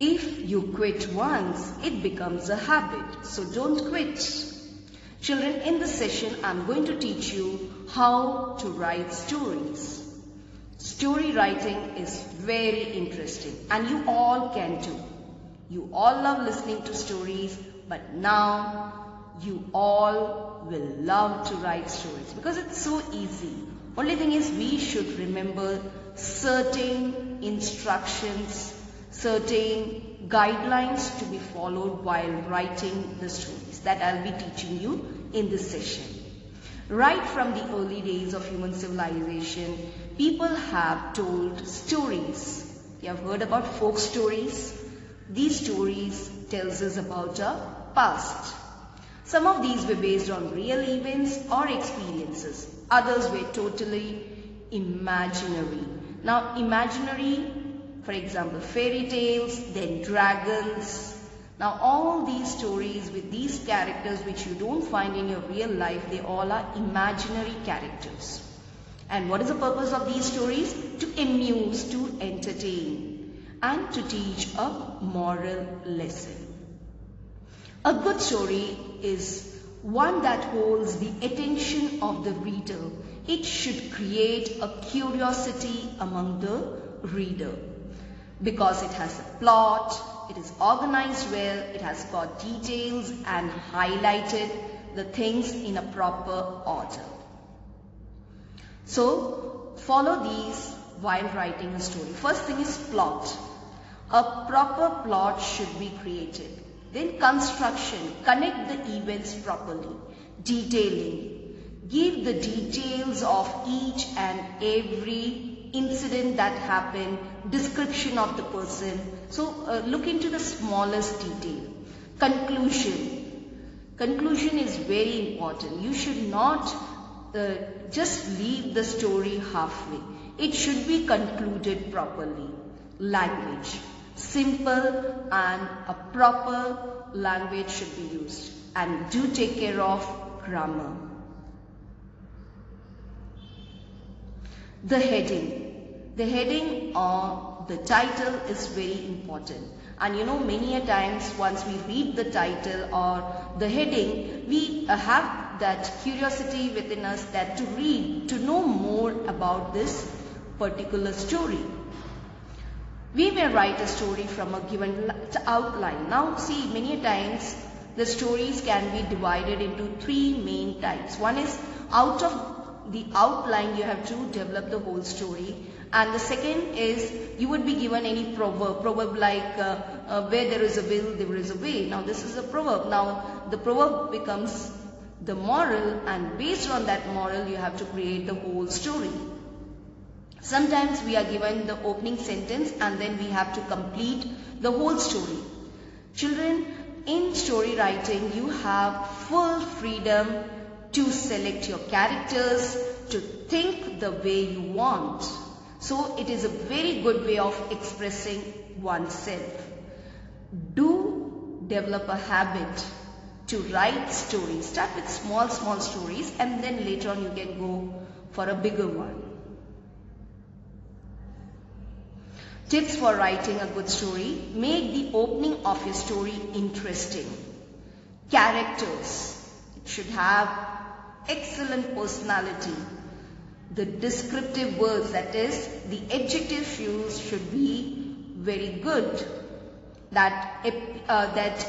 If you quit once, it becomes a habit. So don't quit. Children, in this session, I'm going to teach you how to write stories. Story writing is very interesting and you all can too. You all love listening to stories, but now you all will love to write stories because it's so easy. Only thing is we should remember certain instructions certain guidelines to be followed while writing the stories that I'll be teaching you in this session. Right from the early days of human civilization, people have told stories. You have heard about folk stories. These stories tells us about a past. Some of these were based on real events or experiences. Others were totally imaginary. Now imaginary for example, fairy tales, then dragons. Now all these stories with these characters which you don't find in your real life, they all are imaginary characters. And what is the purpose of these stories? To amuse, to entertain and to teach a moral lesson. A good story is one that holds the attention of the reader. It should create a curiosity among the reader because it has a plot, it is organized well, it has got details and highlighted the things in a proper order. So follow these while writing a story. First thing is plot. A proper plot should be created. Then construction, connect the events properly. Detailing, give the details of each and every incident that happened, description of the person. So uh, look into the smallest detail. Conclusion. Conclusion is very important. You should not uh, just leave the story halfway. It should be concluded properly. Language. Simple and a proper language should be used. And do take care of grammar. The heading. The heading or the title is very important. And you know many a times once we read the title or the heading, we uh, have that curiosity within us that to read, to know more about this particular story. We may write a story from a given outline. Now see many a times the stories can be divided into three main types. One is out of the outline you have to develop the whole story and the second is you would be given any proverb proverb like uh, uh, where there is a will there is a way. Now this is a proverb. Now the proverb becomes the moral and based on that moral you have to create the whole story. Sometimes we are given the opening sentence and then we have to complete the whole story. Children in story writing you have full freedom to select your characters, to think the way you want. So it is a very good way of expressing oneself. Do develop a habit to write stories. Start with small, small stories and then later on you can go for a bigger one. Tips for writing a good story. Make the opening of your story interesting. Characters. Should have excellent personality. The descriptive words, that is, the adjective used should be very good. That, uh, that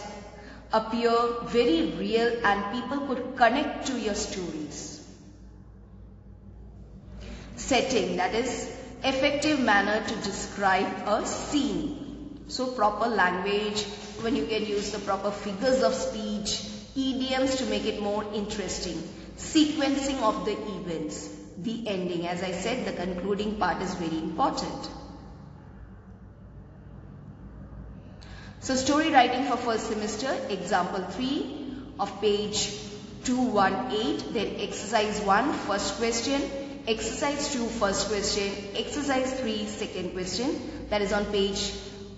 appear very real and people could connect to your stories. Setting, that is, effective manner to describe a scene. So proper language, when you can use the proper figures of speech, idioms to make it more interesting sequencing of the events, the ending. As I said, the concluding part is very important. So story writing for first semester, example 3 of page 218, then exercise 1, first question, exercise 2, first question, exercise 3, second question, that is on page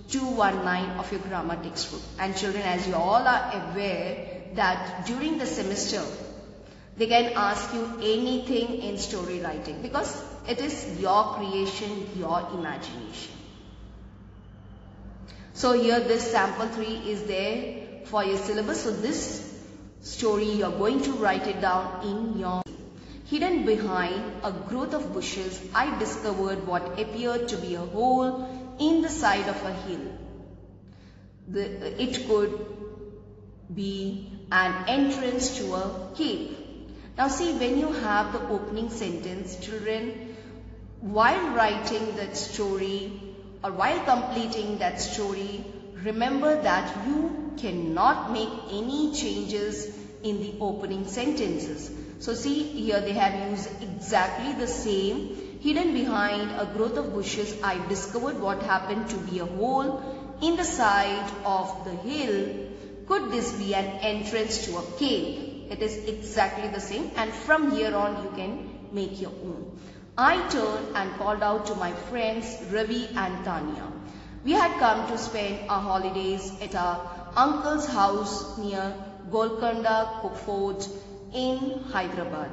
219 of your grammar textbook. And children, as you all are aware that during the semester, they can ask you anything in story writing because it is your creation, your imagination. So here this sample 3 is there for your syllabus. So this story you are going to write it down in your Hidden behind a growth of bushes, I discovered what appeared to be a hole in the side of a hill. The, it could be an entrance to a cave. Now see when you have the opening sentence, children, while writing that story or while completing that story, remember that you cannot make any changes in the opening sentences. So see here they have used exactly the same. Hidden behind a growth of bushes, I discovered what happened to be a hole in the side of the hill. Could this be an entrance to a cave? It is exactly the same and from here on you can make your own. I turned and called out to my friends Ravi and Tanya. We had come to spend our holidays at our uncle's house near Golconda Fort in Hyderabad.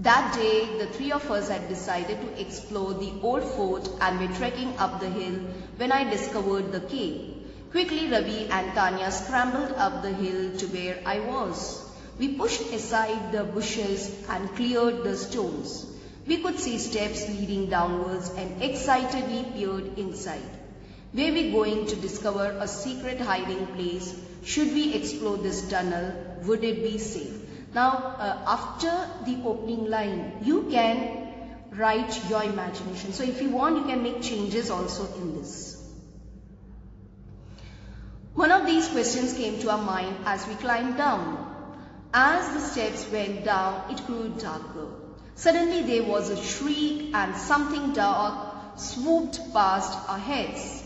That day, the three of us had decided to explore the old fort and were trekking up the hill when I discovered the cave. Quickly, Ravi and Tanya scrambled up the hill to where I was. We pushed aside the bushes and cleared the stones. We could see steps leading downwards and excitedly peered inside. Were we going to discover a secret hiding place? Should we explore this tunnel? Would it be safe? Now, uh, after the opening line, you can write your imagination. So if you want, you can make changes also in this. One of these questions came to our mind as we climbed down. As the steps went down, it grew darker. Suddenly there was a shriek and something dark swooped past our heads.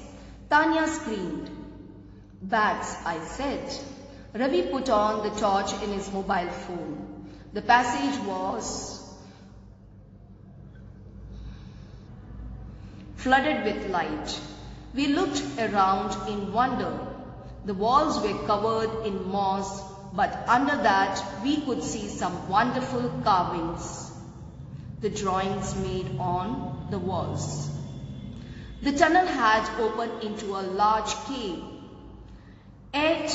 Tanya screamed. Bats, I said. Ravi put on the torch in his mobile phone. The passage was flooded with light. We looked around in wonder. The walls were covered in moss, but under that we could see some wonderful carvings the drawings made on the walls. The tunnel had opened into a large cave. At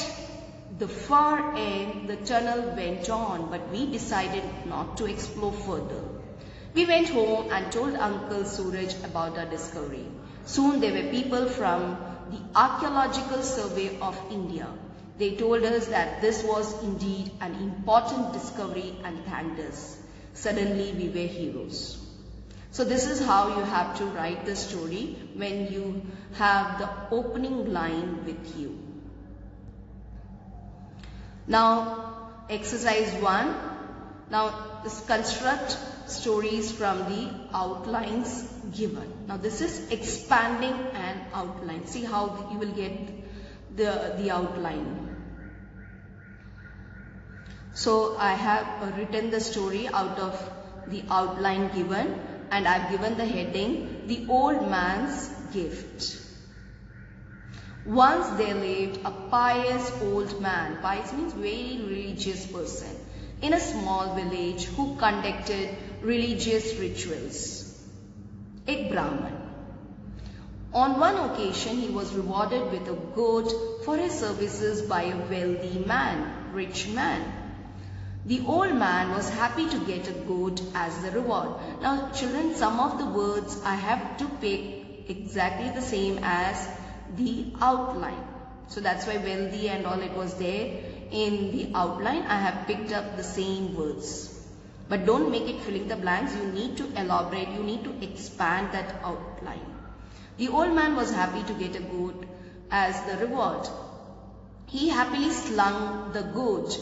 the far end, the tunnel went on, but we decided not to explore further. We went home and told Uncle Suraj about our discovery. Soon there were people from the Archaeological Survey of India. They told us that this was indeed an important discovery and thanked us. Suddenly we were heroes. So this is how you have to write the story when you have the opening line with you. Now exercise 1. Now construct stories from the outlines given. Now this is expanding an outline. See how you will get the, the outline. So I have written the story out of the outline given and I've given the heading The Old Man's Gift. Once there lived a pious old man, pious means very religious person, in a small village who conducted religious rituals. A Brahman. On one occasion, he was rewarded with a goat for his services by a wealthy man, rich man. The old man was happy to get a goat as the reward. Now children, some of the words I have to pick exactly the same as the outline. So that's why wealthy and all it was there in the outline. I have picked up the same words. But don't make it filling the blanks. You need to elaborate. You need to expand that outline. The old man was happy to get a goat as the reward. He happily slung the goat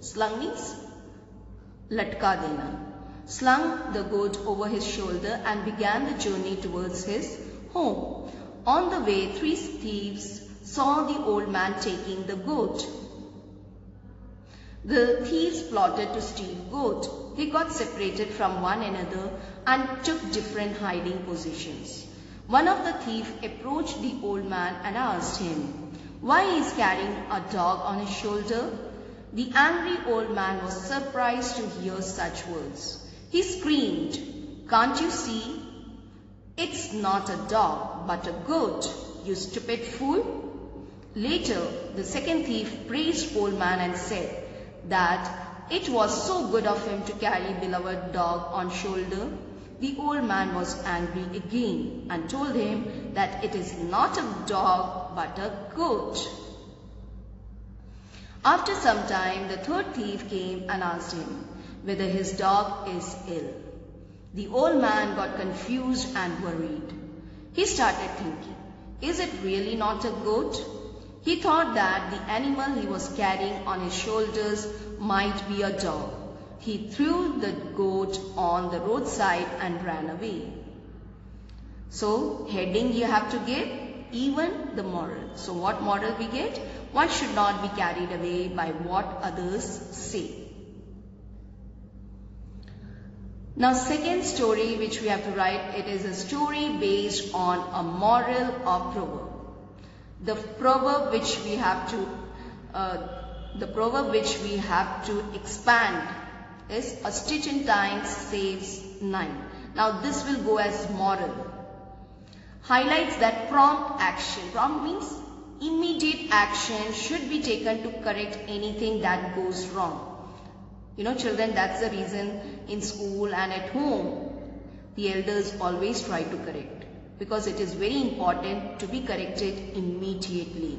Slung means latka dena. Slung the goat over his shoulder and began the journey towards his home. On the way, three thieves saw the old man taking the goat. The thieves plotted to steal goat. They got separated from one another and took different hiding positions. One of the thieves approached the old man and asked him, why he is carrying a dog on his shoulder? The angry old man was surprised to hear such words. He screamed, Can't you see? It's not a dog, but a goat. You stupid fool. Later, the second thief praised old man and said that it was so good of him to carry beloved dog on shoulder. The old man was angry again and told him that it is not a dog but a goat. After some time, the third thief came and asked him whether his dog is ill. The old man got confused and worried. He started thinking, is it really not a goat? He thought that the animal he was carrying on his shoulders might be a dog. He threw the goat on the roadside and ran away. So, heading you have to give even the moral. So, what moral we get? One should not be carried away by what others say. Now second story which we have to write, it is a story based on a moral or proverb. The proverb which we have to, uh, the proverb which we have to expand is a stitch in time saves nine. Now this will go as moral. Highlights that prompt action. Prompt means immediate action should be taken to correct anything that goes wrong. You know children that's the reason in school and at home the elders always try to correct because it is very important to be corrected immediately.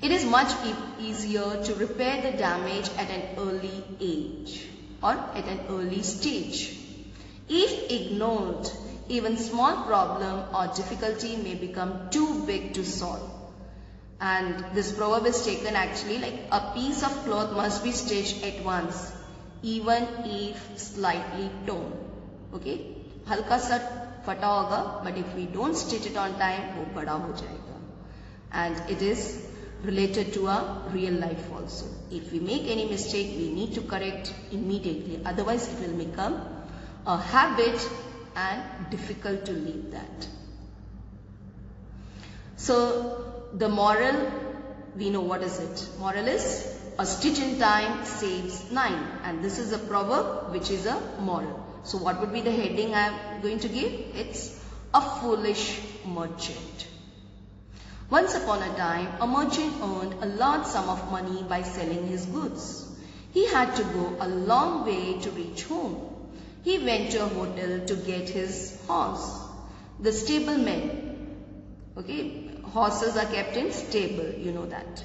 It is much e easier to repair the damage at an early age or at an early stage. If ignored, even small problem or difficulty may become too big to solve. And this proverb is taken actually like a piece of cloth must be stitched at once, even if slightly torn. Okay, halka sa फटा होगा but if we don't stitch it on time वो बड़ा हो जाएगा. And it is related to our real life also. If we make any mistake we need to correct immediately otherwise it will become a habit and difficult to leave that. So the moral, we know what is it. Moral is a stitch in time saves nine and this is a proverb which is a moral. So what would be the heading I am going to give? It's a foolish merchant. Once upon a time, a merchant earned a large sum of money by selling his goods. He had to go a long way to reach home. He went to a hotel to get his horse. The stableman, okay, horses are kept in stable, you know that.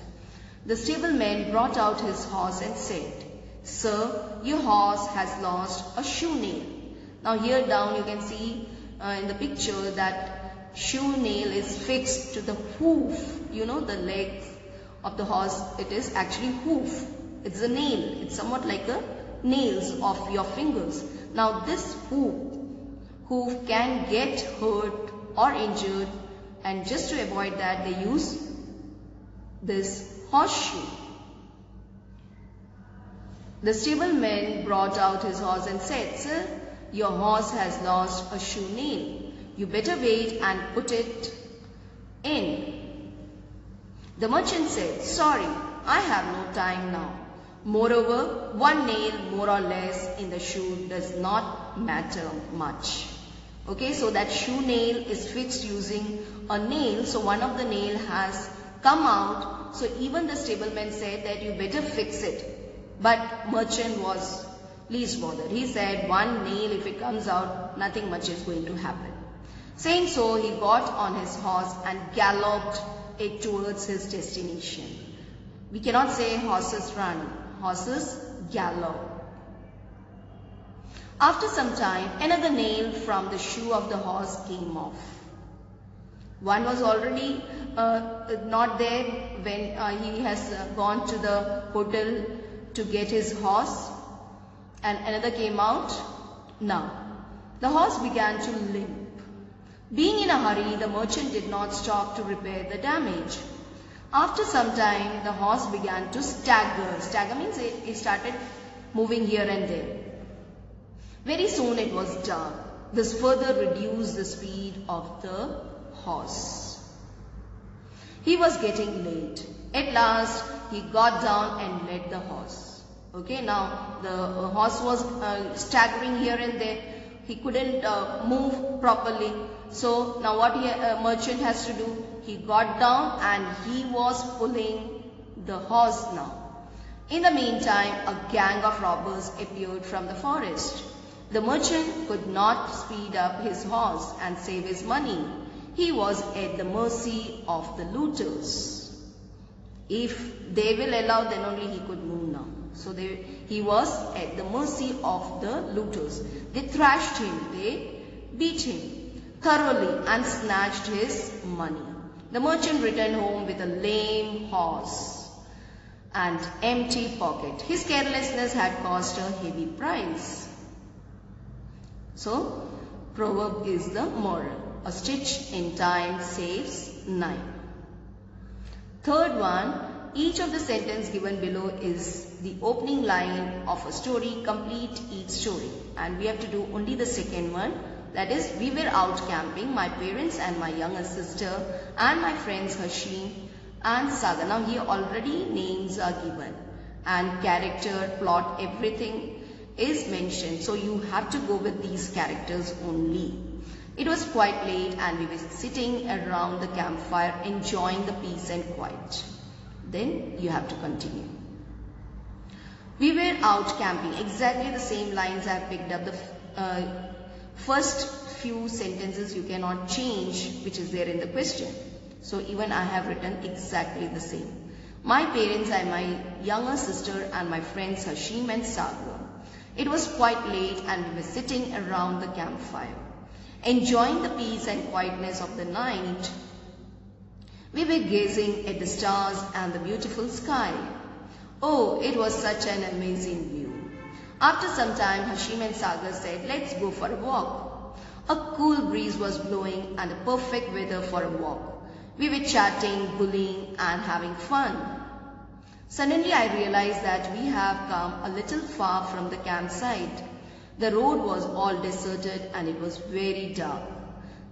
The stableman brought out his horse and said, Sir, your horse has lost a shoe nail. Now here down you can see uh, in the picture that shoe nail is fixed to the hoof, you know the leg of the horse, it is actually hoof. It's a nail, it's somewhat like a nails of your fingers. Now this hoof, hoof can get hurt or injured and just to avoid that they use this horseshoe. The stableman brought out his horse and said, Sir, your horse has lost a shoe nail. You better wait and put it in. The merchant said, Sorry, I have no time now. Moreover, one nail more or less in the shoe does not matter much. Okay, so that shoe nail is fixed using a nail. So one of the nail has come out. So even the stableman said that you better fix it. But merchant was least bothered. He said one nail if it comes out, nothing much is going to happen. Saying so, he got on his horse and galloped it towards his destination. We cannot say horses run horses gallop. After some time, another nail from the shoe of the horse came off. One was already uh, not there when uh, he has uh, gone to the hotel to get his horse and another came out now. The horse began to limp. Being in a hurry, the merchant did not stop to repair the damage. After some time, the horse began to stagger. Stagger means it, started moving here and there. Very soon it was dark. This further reduced the speed of the horse. He was getting late. At last, he got down and led the horse. Okay, now the horse was uh, staggering here and there. He couldn't uh, move properly. So now what a uh, merchant has to do? He got down and he was pulling the horse now. In the meantime, a gang of robbers appeared from the forest. The merchant could not speed up his horse and save his money. He was at the mercy of the looters. If they will allow, then only he could move now. So they, he was at the mercy of the looters. They thrashed him, they beat him thoroughly and snatched his money. The merchant returned home with a lame horse and empty pocket. His carelessness had cost a heavy price. So, proverb is the moral. A stitch in time saves nine. Third one, each of the sentence given below is the opening line of a story, complete each story. And we have to do only the second one. That is, we were out camping, my parents and my younger sister and my friends Hashim and Sagar. Now here already names are given and character, plot, everything is mentioned. So you have to go with these characters only. It was quite late and we were sitting around the campfire enjoying the peace and quiet. Then you have to continue. We were out camping. Exactly the same lines I picked up. The uh, first few sentences you cannot change which is there in the question. So even I have written exactly the same. My parents and my younger sister and my friends Hashim and Sagar. It was quite late and we were sitting around the campfire enjoying the peace and quietness of the night. We were gazing at the stars and the beautiful sky. Oh, it was such an amazing view. After some time, Hashim and Sagar said, let's go for a walk. A cool breeze was blowing and a perfect weather for a walk. We were chatting, bullying and having fun. Suddenly I realized that we have come a little far from the campsite. The road was all deserted and it was very dark.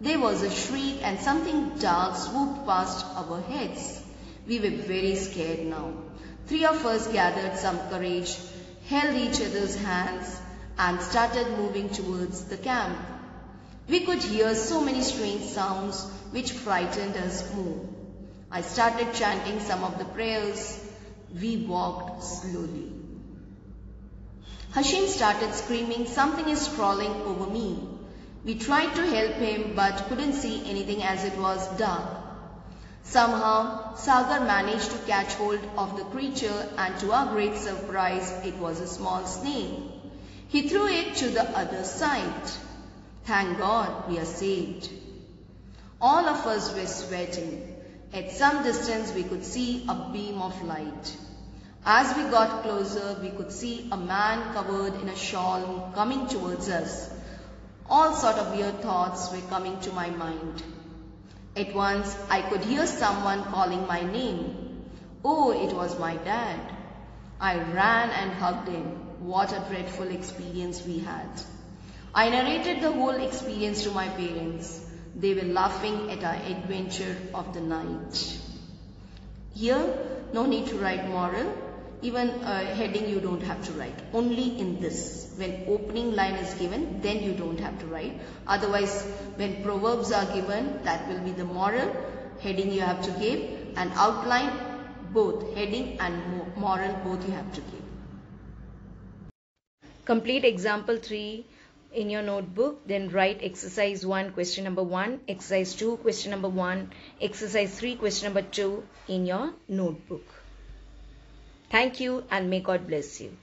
There was a shriek and something dark swooped past our heads. We were very scared now. Three of us gathered some courage, held each other's hands and started moving towards the camp. We could hear so many strange sounds which frightened us more. I started chanting some of the prayers. We walked slowly. Hashim started screaming, something is crawling over me. We tried to help him but couldn't see anything as it was dark. Somehow, Sagar managed to catch hold of the creature and to our great surprise, it was a small snake. He threw it to the other side. Thank God we are saved. All of us were sweating. At some distance we could see a beam of light. As we got closer, we could see a man covered in a shawl coming towards us. All sort of weird thoughts were coming to my mind. At once, I could hear someone calling my name. Oh, it was my dad. I ran and hugged him. What a dreadful experience we had. I narrated the whole experience to my parents. They were laughing at our adventure of the night. Here, no need to write moral. Even a heading you don't have to write. Only in this. When opening line is given, then you don't have to write. Otherwise, when proverbs are given, that will be the moral. Heading you have to give. And outline, both. Heading and moral, both you have to give. Complete example 3 in your notebook then write exercise 1 question number 1 exercise 2 question number 1 exercise 3 question number 2 in your notebook Thank you and may God bless you.